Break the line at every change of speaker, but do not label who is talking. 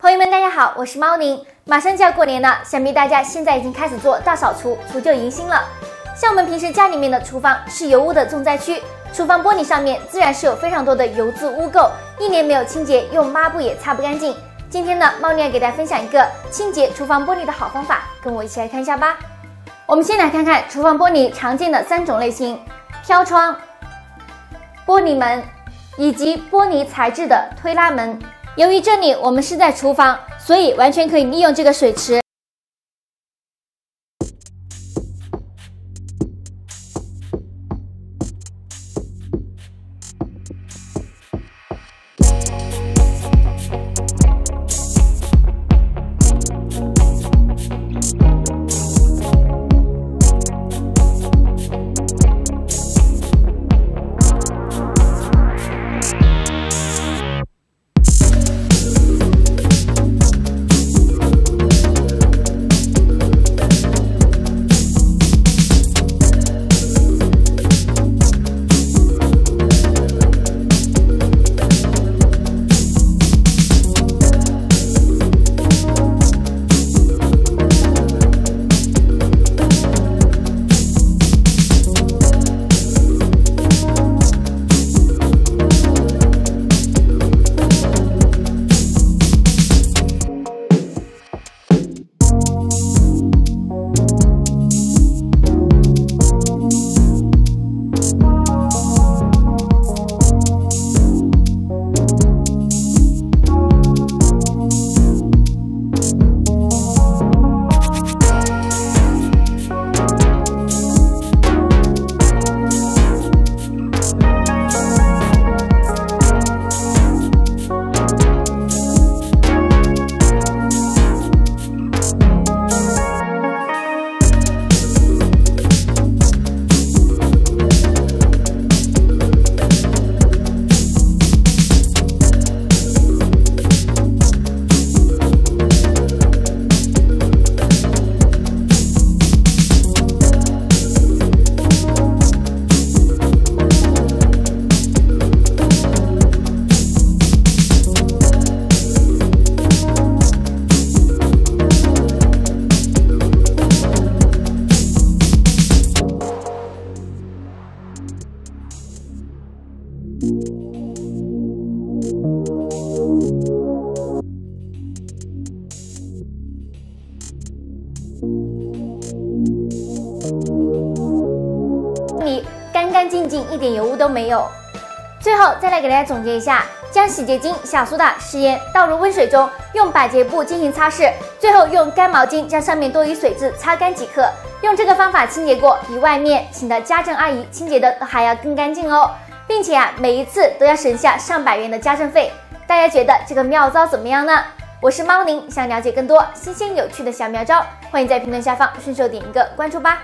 朋友们，大家好，我是猫宁。马上就要过年了，想必大家现在已经开始做大扫除，除旧迎新了。像我们平时家里面的厨房是油污的重灾区，厨房玻璃上面自然是有非常多的油渍污垢，一年没有清洁，用抹布也擦不干净。今天呢，猫宁要给大家分享一个清洁厨房玻璃的好方法，跟我一起来看一下吧。我们先来看看厨房玻璃常见的三种类型：飘窗、玻璃门以及玻璃材质的推拉门。由于这里我们是在厨房，所以完全可以利用这个水池。干干净净，一点油污都没有。最后再来给大家总结一下：将洗洁精、小苏打、食盐倒入温水中，用百洁布进行擦拭，最后用干毛巾将上面多余水渍擦干即可。用这个方法清洁过，比外面请的家政阿姨清洁的还要更干净哦，并且啊，每一次都要省下上百元的家政费。大家觉得这个妙招怎么样呢？我是猫宁，想了解更多新鲜有趣的小妙招，欢迎在评论下方顺手点一个关注吧。